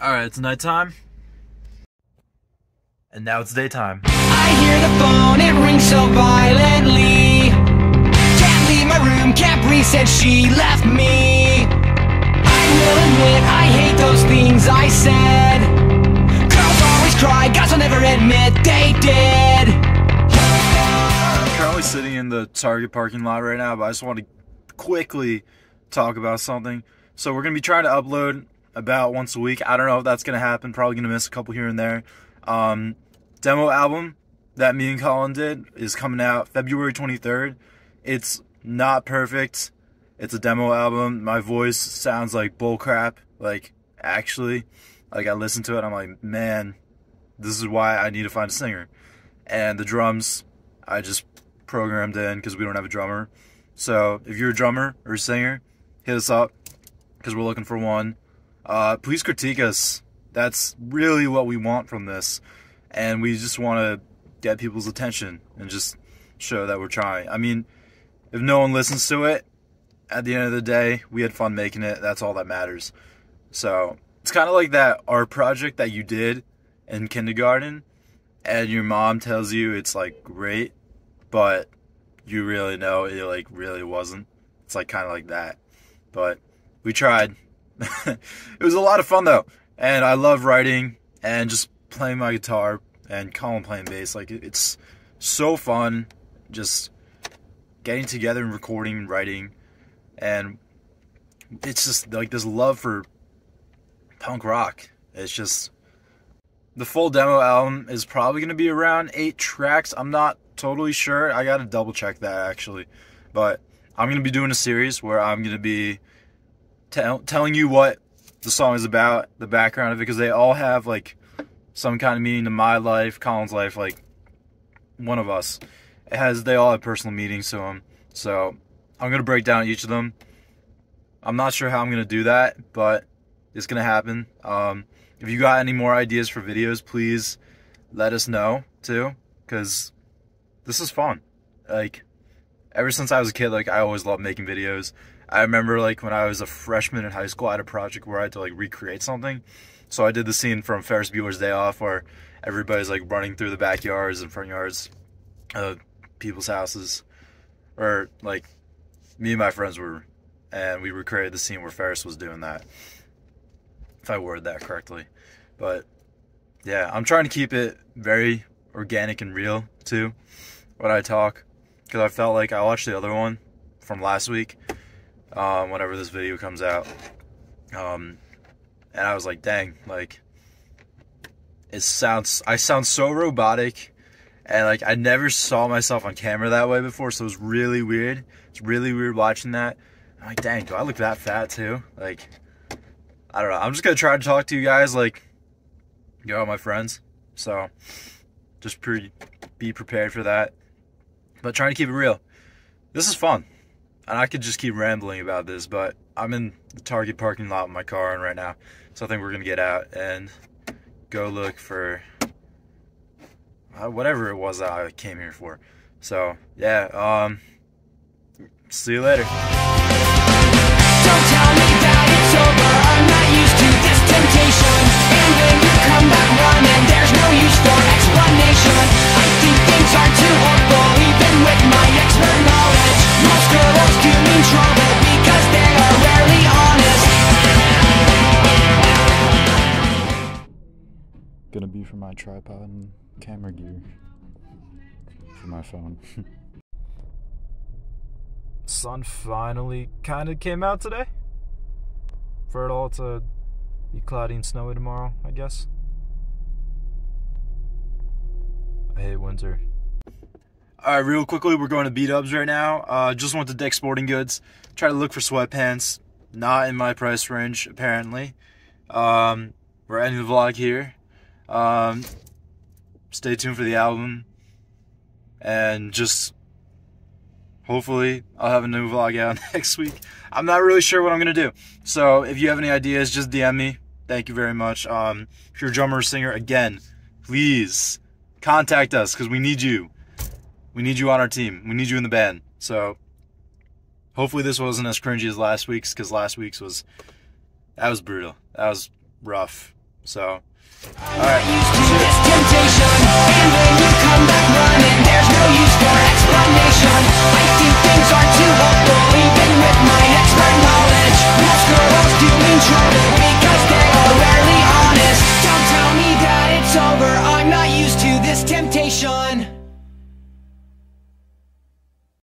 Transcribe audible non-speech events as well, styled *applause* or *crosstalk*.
Alright, it's nighttime. And now it's daytime. I hear the phone, it rings so violently. Can't leave my room, can't breathe since she left me. I will admit, I hate those things I said. Girls always cry, guys will never admit they did. I'm currently sitting in the Target parking lot right now, but I just want to quickly talk about something. So we're gonna be trying to upload about once a week. I don't know if that's gonna happen. Probably gonna miss a couple here and there. Um, demo album that me and Colin did is coming out February 23rd. It's not perfect. It's a demo album. My voice sounds like bullcrap. Like actually, like I listen to it, I'm like, man, this is why I need to find a singer. And the drums, I just programmed in because we don't have a drummer. So if you're a drummer or a singer, hit us up because we're looking for one. Uh, please critique us. That's really what we want from this, and we just want to get people's attention and just show that we're trying. I mean, if no one listens to it, at the end of the day, we had fun making it. That's all that matters. So it's kind of like that art project that you did in kindergarten, and your mom tells you it's like great, but you really know it like really wasn't. It's like kind of like that. But we tried. *laughs* it was a lot of fun though, and I love writing and just playing my guitar and Colin playing bass. Like it's so fun, just getting together and recording and writing, and it's just like this love for punk rock. It's just the full demo album is probably going to be around eight tracks. I'm not totally sure. I got to double check that actually, but I'm going to be doing a series where I'm going to be tell, telling you what the song is about, the background of it, because they all have like some kind of meaning to my life, Colin's life, like one of us. It has they all have personal meanings to them. So I'm gonna break down each of them. I'm not sure how I'm gonna do that, but it's gonna happen. Um, if you got any more ideas for videos, please let us know too, because this is fun. Like ever since I was a kid, like I always loved making videos. I remember like when I was a freshman in high school, I had a project where I had to like recreate something. So I did the scene from Ferris Bueller's Day Off where everybody's like running through the backyards and front yards of people's houses. Or like me and my friends were and we recreated the scene where Ferris was doing that. If I worded that correctly. But yeah, I'm trying to keep it very organic and real too when I talk because I felt like I watched the other one from last week um, whenever this video comes out. Um, and I was like, dang, like it sounds I sound so robotic and like I never saw myself on camera that way before, so it was really weird. It's really weird watching that. I'm like, dang, do I look that fat too? Like I don't know. I'm just gonna try to talk to you guys like you're all my friends. So just pre be prepared for that. But trying to keep it real. This is fun and I could just keep rambling about this, but I'm in the Target parking lot with my car on right now, so I think we're gonna get out and go look for uh, whatever it was that I came here for. So yeah, um, see you later. My tripod and camera gear for my phone. *laughs* sun finally kind of came out today. For it all to be cloudy and snowy tomorrow, I guess. I hate winter. Alright, real quickly, we're going to beat ups right now. Uh, just went to Dick's Sporting Goods. Try to look for sweatpants. Not in my price range, apparently. Um, we're ending the vlog here. Um, stay tuned for the album. And just hopefully I'll have a new vlog out *laughs* next week. I'm not really sure what I'm gonna do. So if you have any ideas, just DM me. Thank you very much. Um, if you're a drummer or singer, again, please contact us because we need you. We need you on our team. We need you in the band. So hopefully this wasn't as cringy as last week's because last week's was that was brutal. That was rough. So, all right.